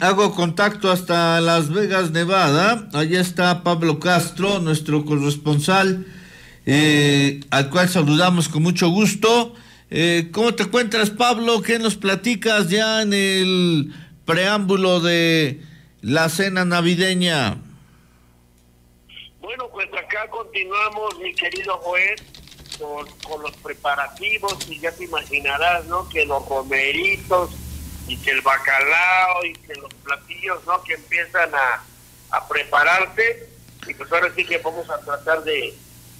Hago contacto hasta Las Vegas, Nevada. Allá está Pablo Castro, nuestro corresponsal, eh, al cual saludamos con mucho gusto. Eh, ¿Cómo te encuentras, Pablo? ¿Qué nos platicas ya en el preámbulo de la cena navideña? Bueno, pues acá continuamos, mi querido Joel, con, con los preparativos y ya te imaginarás, ¿no? Que los romeritos y que el bacalao y que los platillos, ¿no? Que empiezan a, a prepararse y pues ahora sí que vamos a tratar de,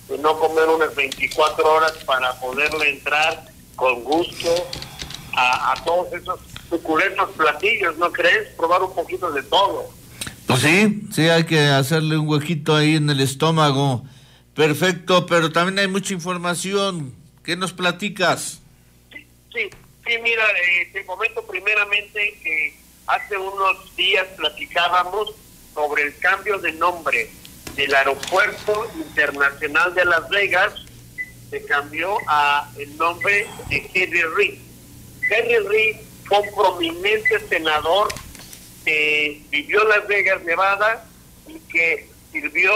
de no comer unas 24 horas para poderle entrar con gusto a, a todos esos suculentos platillos, ¿no crees? Probar un poquito de todo. Pues sí, sí, hay que hacerle un huequito ahí en el estómago. Perfecto, pero también hay mucha información. ¿Qué nos platicas? Sí, sí, sí mira, eh, te comento primeramente que hace unos días platicábamos sobre el cambio de nombre del Aeropuerto Internacional de Las Vegas, se cambió a el nombre de Henry Reed. Henry Reed fue un prominente senador que vivió en Las Vegas, Nevada, y que sirvió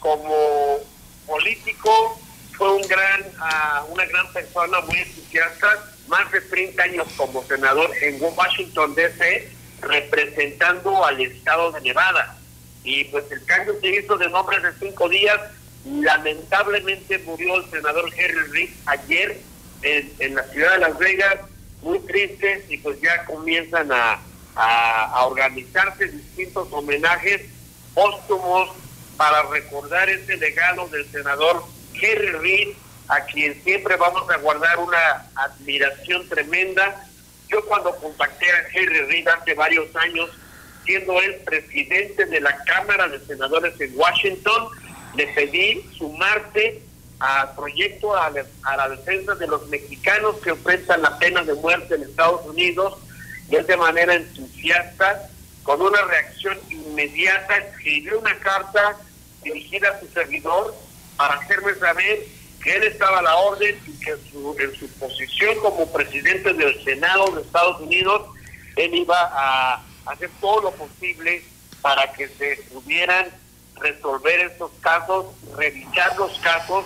como político, fue un gran, uh, una gran persona muy entusiasta, más de 30 años como senador en Washington DC, representando al estado de Nevada. Y pues el cambio se hizo de nombre de cinco días. Lamentablemente murió el senador Henry Reed ayer en, en la ciudad de Las Vegas, muy triste, y pues ya comienzan a, a, organizarse distintos homenajes póstumos para recordar ese legado del senador Henry Reed, a quien siempre vamos a guardar una admiración tremenda. Yo cuando contacté a Henry Reed hace varios años, siendo él presidente de la Cámara de Senadores en Washington, le pedí sumarse al proyecto a la, a la defensa de los mexicanos que enfrentan la pena de muerte en Estados Unidos, y él de manera entusiasta, con una reacción inmediata, escribió una carta dirigida a su servidor para hacerme saber que él estaba a la orden y que su, en su posición como presidente del Senado de Estados Unidos, él iba a hacer todo lo posible para que se pudieran resolver estos casos, revisar los casos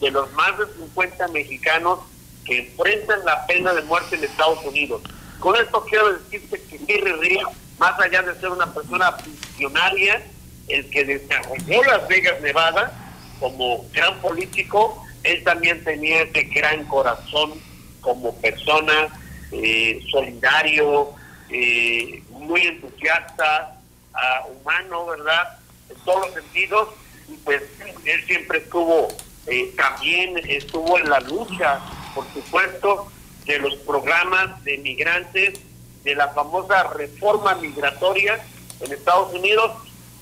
de los más de 50 mexicanos que enfrentan la pena de muerte en Estados Unidos. Con esto quiero decirte que Henry Reed, más allá de ser una persona visionaria, el que desarrolló Las Vegas, Nevada, como gran político, él también tenía ese gran corazón como persona, eh, solidario, eh, muy entusiasta, uh, humano, ¿verdad? En todos los sentidos, y pues él siempre estuvo, eh, también estuvo en la lucha, por supuesto, de los programas de migrantes, de la famosa reforma migratoria en Estados Unidos,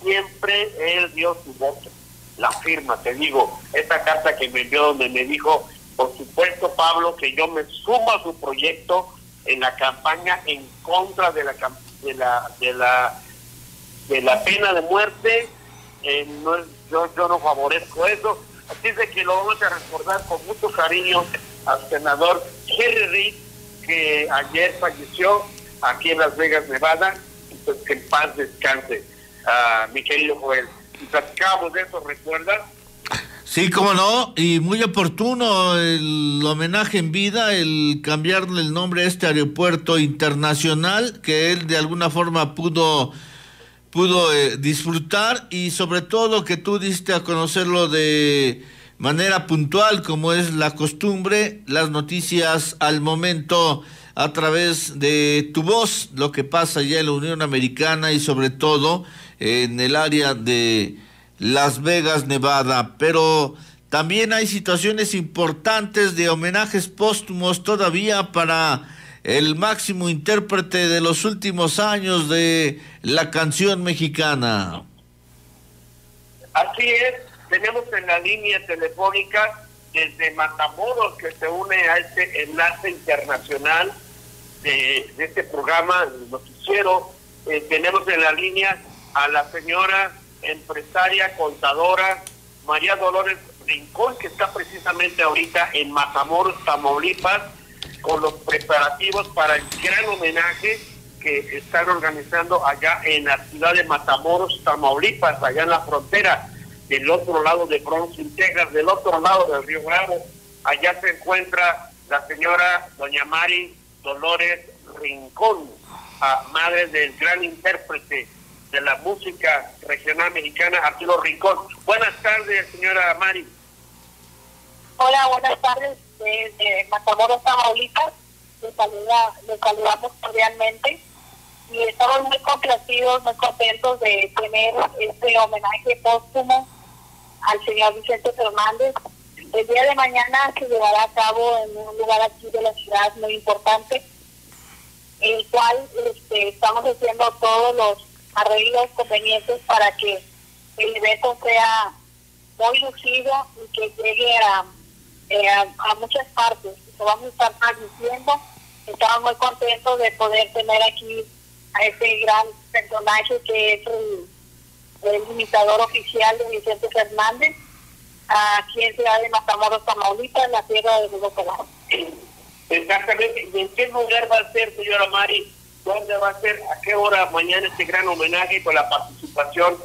siempre él dio su voto, la firma, te digo, esta carta que me envió donde me dijo, por supuesto Pablo, que yo me sumo a su proyecto en la campaña en contra de la de la de la de la pena de muerte, eh, yo, yo no favorezco eso, así es de que lo vamos a recordar con mucho cariño al senador Jerry Reed, que ayer falleció aquí en Las Vegas, Nevada, y pues que en paz descanse uh, mi querido Joel. Y platicábamos de eso, ¿recuerdas? Sí, cómo no, y muy oportuno el homenaje en vida, el cambiarle el nombre a este aeropuerto internacional que él de alguna forma pudo pudo eh, disfrutar y sobre todo que tú diste a conocerlo de manera puntual como es la costumbre, las noticias al momento a través de tu voz, lo que pasa ya en la Unión Americana y sobre todo en el área de Las Vegas, Nevada. Pero también hay situaciones importantes de homenajes póstumos todavía para el máximo intérprete de los últimos años de la canción mexicana. Así es, tenemos en la línea telefónica desde Matamoros que se une a este enlace internacional de, este programa, el noticiero. Eh, tenemos en la línea a la señora empresaria, contadora María Dolores Rincón, que está precisamente ahorita en Matamoros, Tamaulipas, con los preparativos para el gran homenaje que están organizando allá en la ciudad de Matamoros, Tamaulipas, allá en la frontera, del otro lado de Bronx, Texas, del otro lado del Río Bravo. Allá se encuentra la señora doña Mari Dolores Rincón, madre del gran intérprete de la música regional mexicana, Arturo Rincón. Buenas tardes, señora Mari. Hola, buenas tardes desde Matamoros, Tamaulipas. Les, saluda, saludamos cordialmente y estamos muy complacidos, muy contentos de tener este homenaje póstumo al señor Vicente Fernández. El día de mañana se llevará a cabo en un lugar aquí de la ciudad muy importante, el cual este, estamos haciendo todos los arreglos convenientes para que el evento sea muy lucido y que llegue a eh, a, muchas partes. Lo vamos a estar transmitiendo. Estamos muy contentos de poder tener aquí a este gran personaje que es el, imitador oficial de Vicente Fernández, aquí en Ciudad de Matamoros, Tamaulipas, en la tierra de Bogotá. Exactamente. ¿Y en qué lugar va a ser, señora Mari? ¿Dónde va a ser? ¿A qué hora mañana este gran homenaje con la participación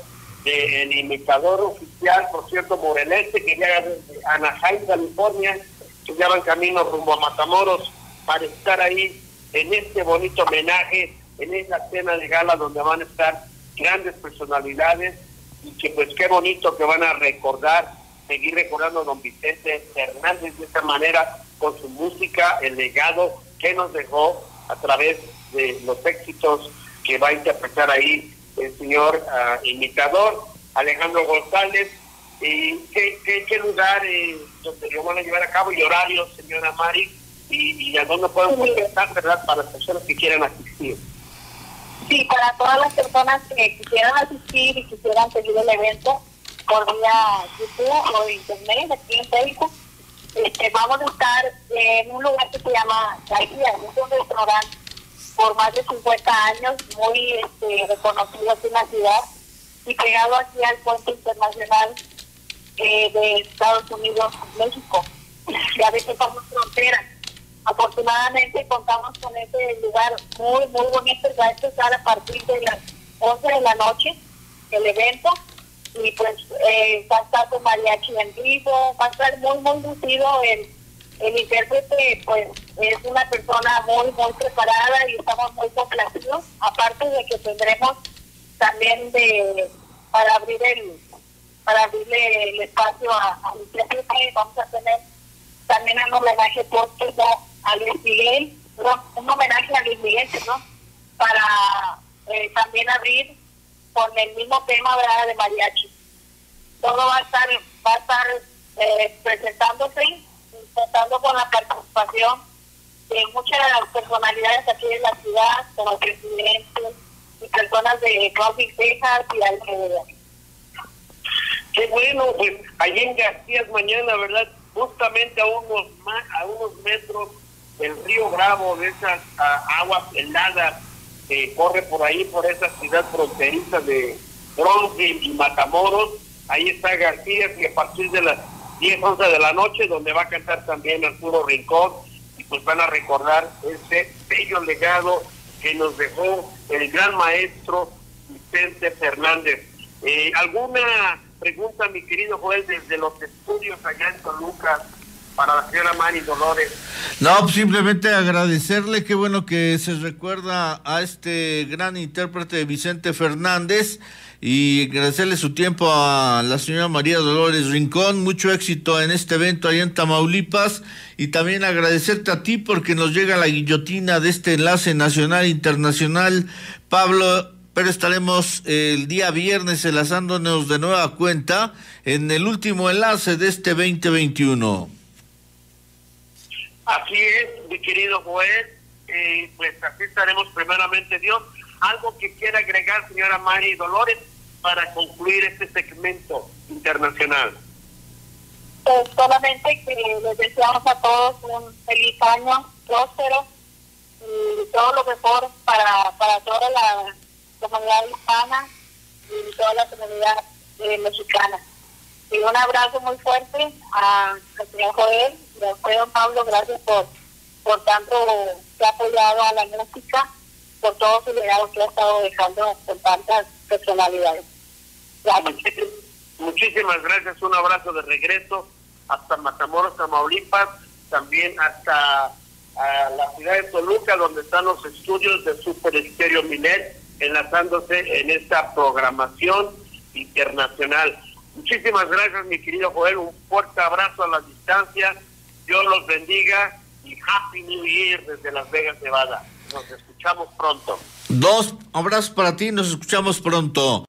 del imitador oficial, por cierto, morelense, que llega desde Anaheim, California, que ya van camino rumbo a Matamoros para estar ahí en este bonito homenaje, en esa cena de gala donde van a estar grandes personalidades y que pues qué bonito que van a recordar, seguir recordando a don Vicente Hernández de esta manera con su música, el legado que nos dejó a través de los éxitos que va a interpretar ahí el señor ah, imitador Alejandro González. ¿Y qué, qué, lugar eh, donde lo van a llevar a cabo y horario, señora Mari? Y, a dónde pueden contestar, ¿verdad? Para las personas que quieran asistir. Sí, para todas las personas que quisieran asistir y quisieran seguir el evento por vía YouTube o Internet, aquí en Facebook, este, vamos a estar en un lugar que se llama García, es un restaurante por más de 50 años, muy este, reconocido aquí en la ciudad y pegado aquí al puente internacional eh, de Estados Unidos, México. Ya que somos frontera. Afortunadamente contamos con este lugar muy, muy bonito. Va a empezar a partir de las 11 de la noche el evento y pues eh, va a con mariachi en vivo, va a estar muy, muy lucido el el intérprete pues es una persona muy muy preparada y estamos muy complacidos aparte de que tendremos también de para abrir el para abrirle el espacio a, intérprete vamos a tener también un homenaje póstumo a Luis Miguel un homenaje a Luis Miguel ¿no? para eh, también abrir con el mismo tema ¿verdad? de mariachi todo va a estar va a estar eh, presentándose contando con la participación de muchas personalidades aquí en la ciudad, como presidentes y personas de Coffee Texas y alrededor. Qué bueno, pues allí en García mañana, ¿verdad? Justamente a unos a unos metros del río Bravo, de esas aguas heladas que corre por ahí, por esa ciudad fronteriza de Bronce y Matamoros. Ahí está García y a partir de las 10, 11 de la noche, donde va a cantar también Arturo Rincón, y pues van a recordar ese bello legado que nos dejó el gran maestro Vicente Fernández. Eh, ¿Alguna pregunta, mi querido Joel, desde los estudios allá en Toluca? Para la señora Mari Dolores. No, pues simplemente agradecerle, qué bueno que se recuerda a este gran intérprete Vicente Fernández y agradecerle su tiempo a la señora María Dolores Rincón, mucho éxito en este evento ahí en Tamaulipas y también agradecerte a ti porque nos llega la guillotina de este enlace nacional e internacional. Pablo, pero estaremos el día viernes enlazándonos de nueva cuenta en el último enlace de este 2021. Así es, mi querido Joel, eh, pues así estaremos primeramente Dios. Algo que quiera agregar, señora Mari Dolores para concluir este segmento internacional? Pues solamente que les deseamos a todos un feliz año, próspero y todo lo mejor para, para toda la comunidad hispana y toda la comunidad eh, mexicana. Y un abrazo muy fuerte a, al señor Joel a don Pablo, gracias por, por tanto que ha apoyado a la música por todo su legado que ha estado dejando con tantas personalidades. Gracias. Muchísimas gracias, un abrazo de regreso hasta Matamoros, Tamaulipas, también hasta la ciudad de Toluca, donde están los estudios de Super Estéreo Minet, enlazándose en esta programación internacional. Muchísimas gracias, mi querido Joel, un fuerte abrazo a la distancia, Dios los bendiga y Happy New Year desde Las Vegas, Nevada. Nos escuchamos pronto. Dos abrazos para ti, nos escuchamos pronto.